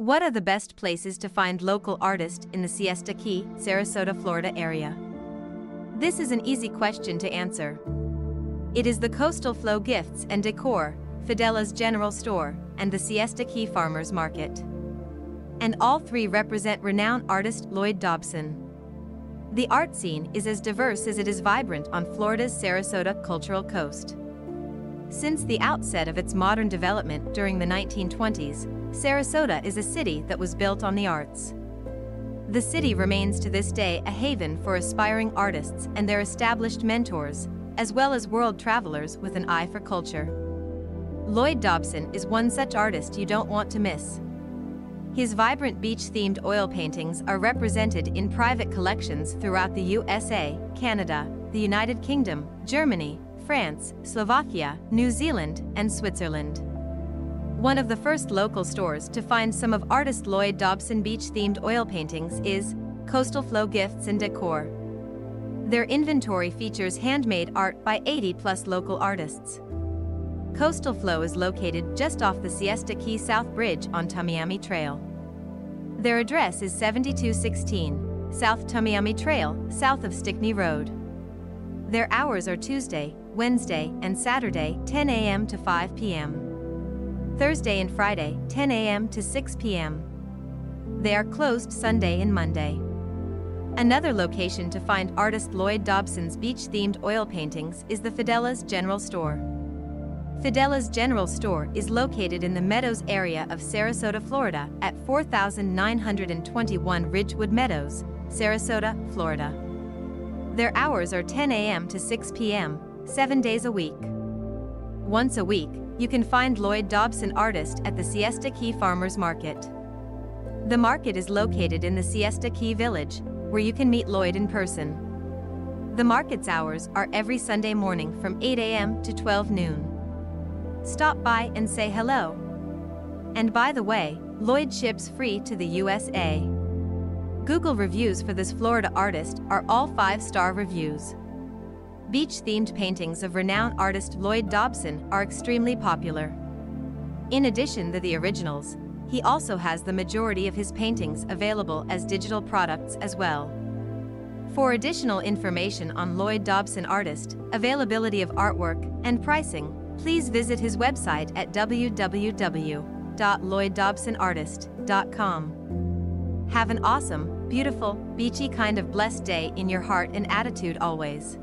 What are the best places to find local artists in the Siesta Key, Sarasota, Florida area? This is an easy question to answer. It is the Coastal Flow Gifts and Decor, Fidela's General Store, and the Siesta Key Farmers Market. And all three represent renowned artist Lloyd Dobson. The art scene is as diverse as it is vibrant on Florida's Sarasota cultural coast. Since the outset of its modern development during the 1920s, Sarasota is a city that was built on the arts. The city remains to this day a haven for aspiring artists and their established mentors, as well as world travelers with an eye for culture. Lloyd Dobson is one such artist you don't want to miss. His vibrant beach-themed oil paintings are represented in private collections throughout the USA, Canada, the United Kingdom, Germany, France, Slovakia, New Zealand, and Switzerland. One of the first local stores to find some of artist Lloyd Dobson beach-themed oil paintings is Coastal Flow Gifts and Decor. Their inventory features handmade art by 80-plus local artists. Coastal Flow is located just off the Siesta Key South Bridge on Tamiami Trail. Their address is 7216 South Tamiami Trail, south of Stickney Road. Their hours are Tuesday, Wednesday, and Saturday, 10 a.m. to 5 p.m. Thursday and Friday, 10 a.m. to 6 p.m. They are closed Sunday and Monday. Another location to find artist Lloyd Dobson's beach-themed oil paintings is the Fidela's General Store. Fidela's General Store is located in the Meadows area of Sarasota, Florida at 4921 Ridgewood Meadows, Sarasota, Florida. Their hours are 10 a.m. to 6 p.m., seven days a week. Once a week, you can find Lloyd Dobson artist at the Siesta Key Farmers Market. The market is located in the Siesta Key Village, where you can meet Lloyd in person. The market's hours are every Sunday morning from 8 a.m. to 12 noon. Stop by and say hello. And by the way, Lloyd ships free to the USA. Google reviews for this Florida artist are all five-star reviews. Beach-themed paintings of renowned artist Lloyd Dobson are extremely popular. In addition to the originals, he also has the majority of his paintings available as digital products as well. For additional information on Lloyd Dobson artist, availability of artwork, and pricing, please visit his website at www.lloyddobsonartist.com. Have an awesome, beautiful, beachy kind of blessed day in your heart and attitude always.